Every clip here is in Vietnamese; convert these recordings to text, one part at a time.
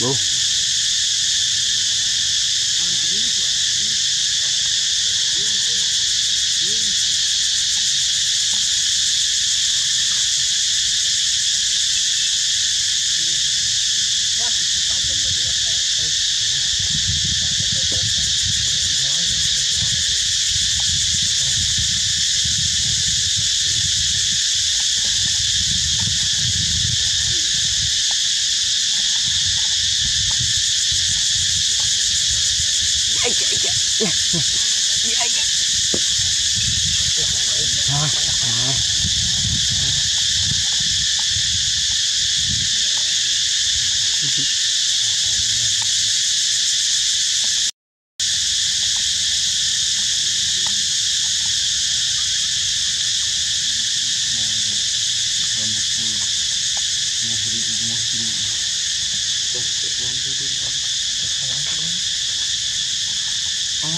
Whoa. yeah, yeah. Không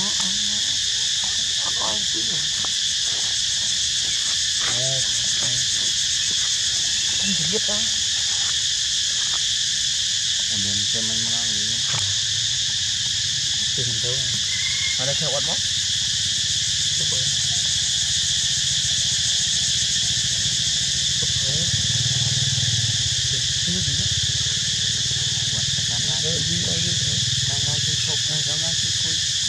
thể biết còn đến xem anh mang gì tìm đâu. Mà nó theo quạt móc anh nói gì sao hết Chụp chụp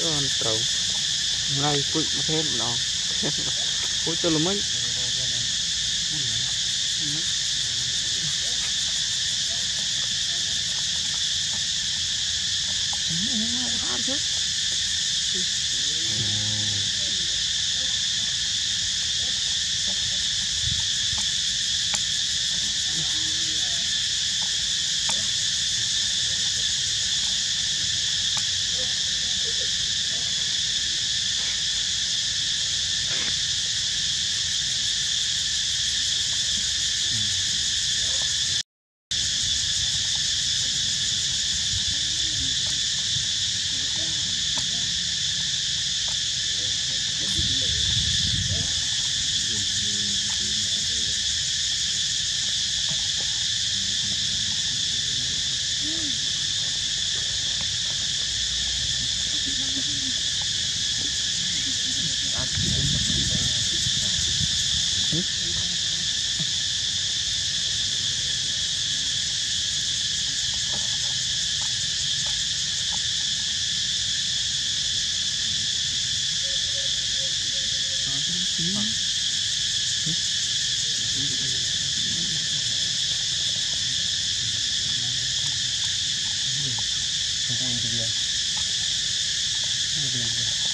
ចូលត្រូវម្ល៉េះពុជប្រភេទម្ដងពុជទៅល្មិច đấy mình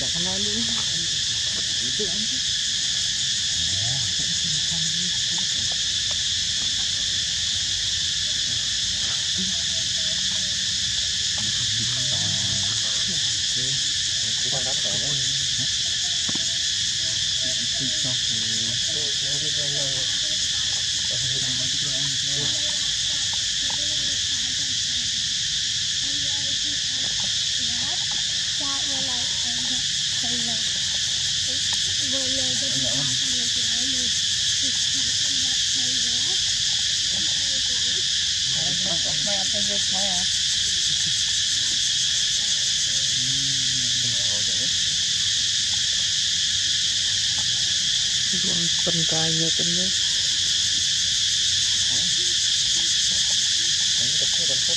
đã không nói nữa anh tự anh chứ con tự cho Hãy subscribe cho kênh Ghiền Mì Gõ Để không bỏ lỡ những video hấp dẫn Buang pentanya kan. Ini tak kau dan kau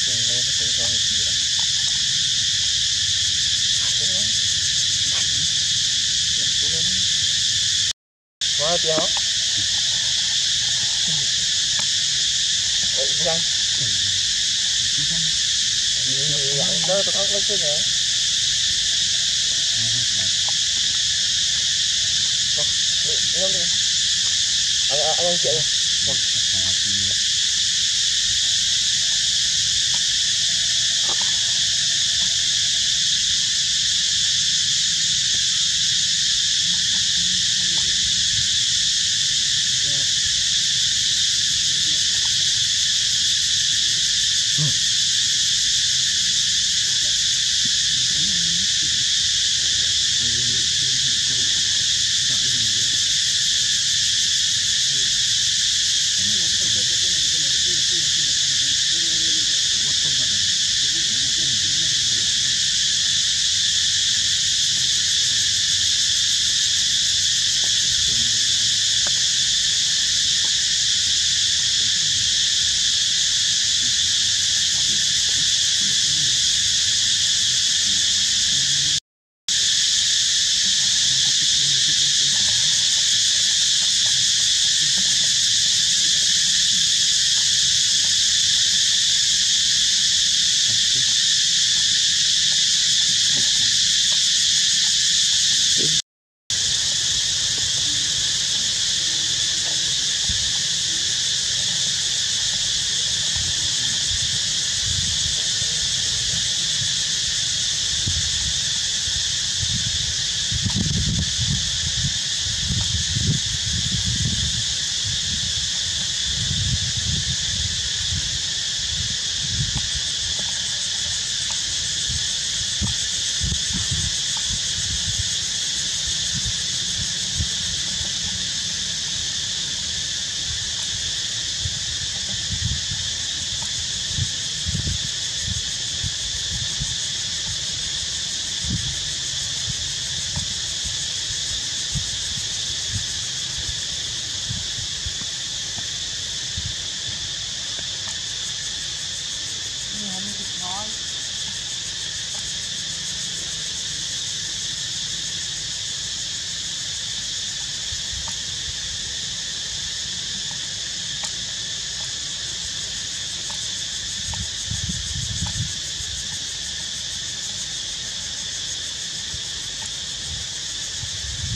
Yang lain yang Yang lain itu orang itu. Quá tiêu hả? Ủa, răng. Răng đó tôi có lấy cái Anh anh anh chị.